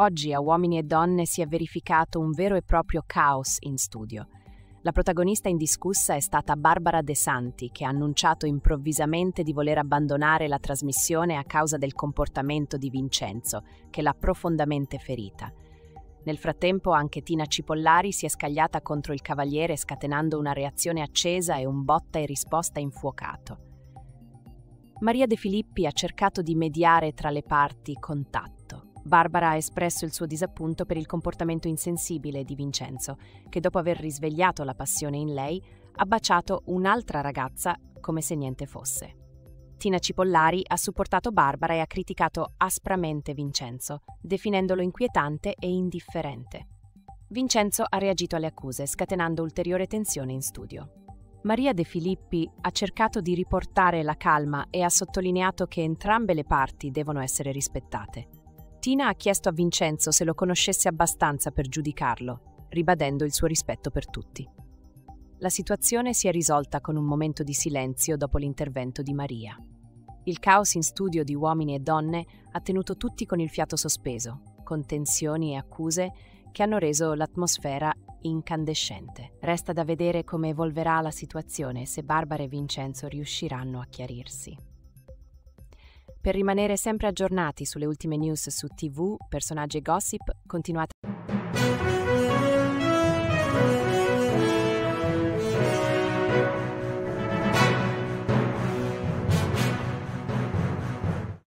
Oggi a Uomini e Donne si è verificato un vero e proprio caos in studio. La protagonista indiscussa è stata Barbara De Santi, che ha annunciato improvvisamente di voler abbandonare la trasmissione a causa del comportamento di Vincenzo, che l'ha profondamente ferita. Nel frattempo anche Tina Cipollari si è scagliata contro il cavaliere scatenando una reazione accesa e un botta e risposta infuocato. Maria De Filippi ha cercato di mediare tra le parti con tatto. Barbara ha espresso il suo disappunto per il comportamento insensibile di Vincenzo, che dopo aver risvegliato la passione in lei, ha baciato un'altra ragazza come se niente fosse. Tina Cipollari ha supportato Barbara e ha criticato aspramente Vincenzo, definendolo inquietante e indifferente. Vincenzo ha reagito alle accuse, scatenando ulteriore tensione in studio. Maria De Filippi ha cercato di riportare la calma e ha sottolineato che entrambe le parti devono essere rispettate. Tina ha chiesto a Vincenzo se lo conoscesse abbastanza per giudicarlo, ribadendo il suo rispetto per tutti. La situazione si è risolta con un momento di silenzio dopo l'intervento di Maria. Il caos in studio di uomini e donne ha tenuto tutti con il fiato sospeso, con tensioni e accuse che hanno reso l'atmosfera incandescente. Resta da vedere come evolverà la situazione e se Barbara e Vincenzo riusciranno a chiarirsi. Per rimanere sempre aggiornati sulle ultime news su TV, personaggi e gossip, continuate